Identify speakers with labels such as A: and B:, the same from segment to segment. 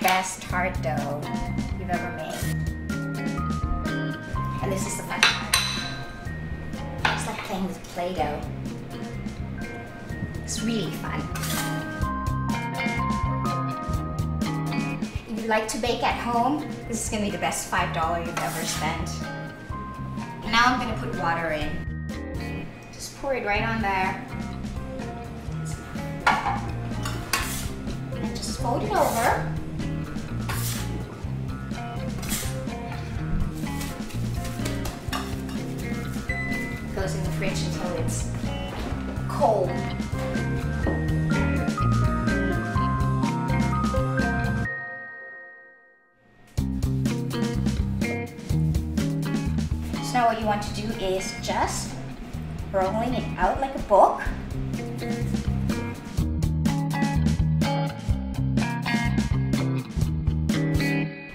A: best tart dough you've ever made. And this is the fun part. It's like playing with Play-Doh. It's really fun. If you like to bake at home, this is gonna be the best $5 you've ever spent. And now I'm gonna put water in. Just pour it right on there. And just fold it over. Fridge until it's cold. So now what you want to do is just rolling it out like a book.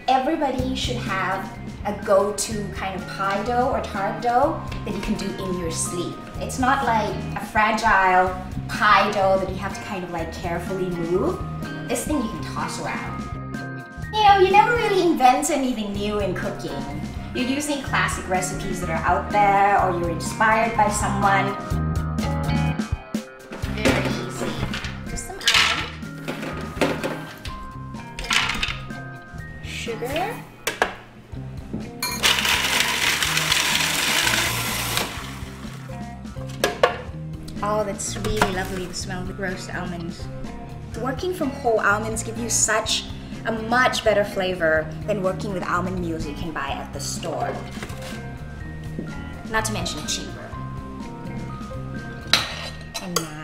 A: Everybody should have a go-to kind of pie dough or tart dough that you can do in your sleep. It's not like a fragile pie dough that you have to kind of like carefully move. This thing you can toss around. You know, you never really invent anything new in cooking. You're using classic recipes that are out there or you're inspired by someone. Very easy. Just some almond. Sugar. Oh, that's really lovely, the smell of the roast almonds. Working from whole almonds give you such a much better flavor than working with almond meals you can buy at the store. Not to mention cheaper. And now,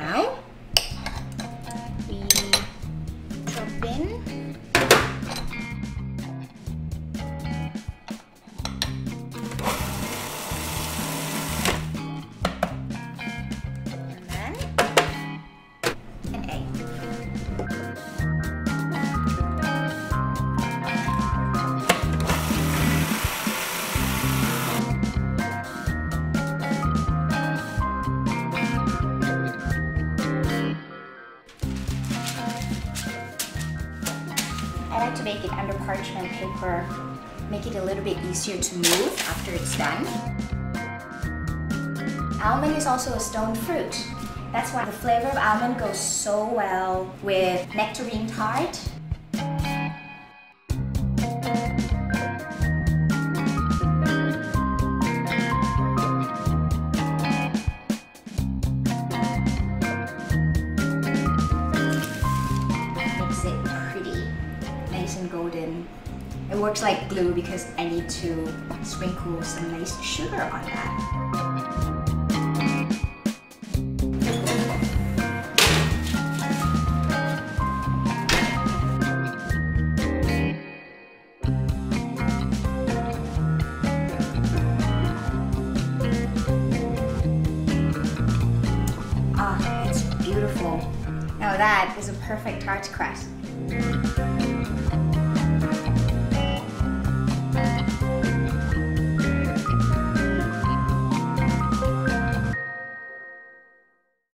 A: to bake it under parchment paper, make it a little bit easier to move after it's done. Almond is also a stone fruit. That's why the flavor of almond goes so well with nectarine tart. It works like glue because I need to sprinkle some nice sugar on that. Ah, it's beautiful. Now that is a perfect tart crust.